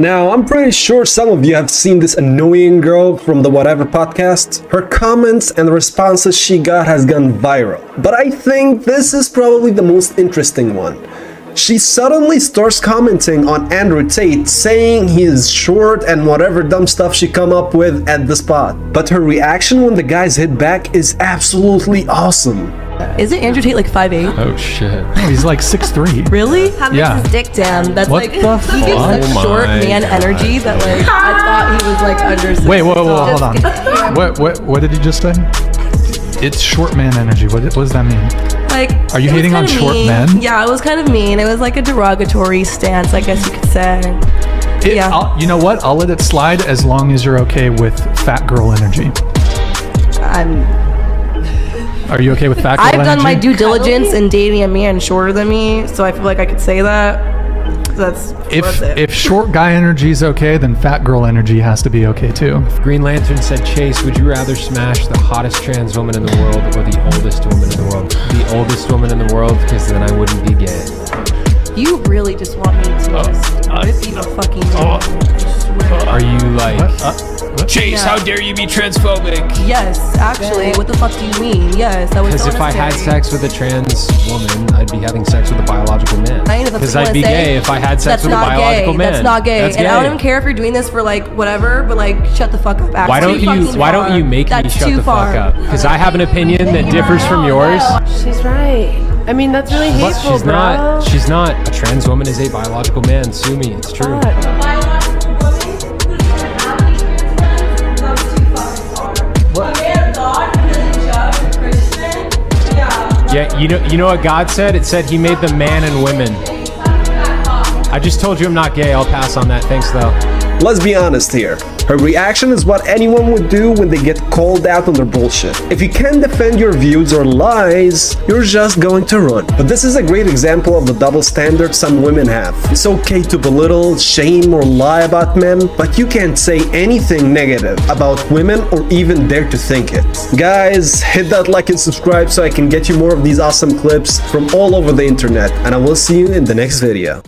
Now, I'm pretty sure some of you have seen this annoying girl from the Whatever podcast. Her comments and responses she got has gone viral. But I think this is probably the most interesting one. She suddenly starts commenting on Andrew Tate, saying he is short and whatever dumb stuff she come up with at the spot. But her reaction when the guys hit back is absolutely awesome. Isn't Andrew Tate like 5'8"? Oh shit. He's like six three. Really? How Yeah. much his dick down? That's What like the he gives fuck? such Oh short my man energy that like I thought he was like under. six Wait, whoa, whoa, tall. hold on. What, what, what did you just say? It's short man energy. What, what does that mean? Like, Are you hating on kinda short mean. men? Yeah, it was kind of mean. It was like a derogatory stance, I guess you could say. It- Yeah. I'll- you know what? I'll let it slide as long as you're okay with fat girl energy. I'm. Are you okay with fat girl I've energy? done my due diligence in dating a man shorter than me, so I feel like I could say that. That's If it. if short guy energy is okay, then fat girl energy has to be okay too. Green Lantern said, Chase, would you rather smash the hottest trans woman in the world or the oldest woman in the world? The oldest woman in the world, because then I wouldn't be gay. you really just want me to Uh, just rip what? Chase, Yeah. how dare you be transphobic? Yes, actually. What the fuck do you mean? Yes, that was Because so if I had sex with a trans woman, I'd be having sex with a biological man. I know Because I'd be say. gay if I had sex That's with a biological gay. man. That's not gay. That's And I don't even care if you're doing this for like whatever, but like shut the fuck up. Why don't you fucking Why don't you make That's me shut the far. fuck up? Because I have an opinion that differs from yours. She's right. I mean, that's really But hateful, she's bro. not. She's not. A trans woman is a biological man. Sue me. It's true. Fuck. Yeah, you know. You know what God said? It said He made them man and women. I just told you I'm not gay. I'll pass on that. Thanks though. Let's be honest here. Her reaction is what anyone would do when they get called out on their bullshit. If you can't defend your views or lies, you're just going to run. But this is a great example of the double standard some women have. It's okay to belittle, shame, or lie about men, but you can't say anything negative about women or even dare to think it. Guys, hit that like and subscribe so I can get you more of these awesome clips from all over the internet, and I will see you in the next video.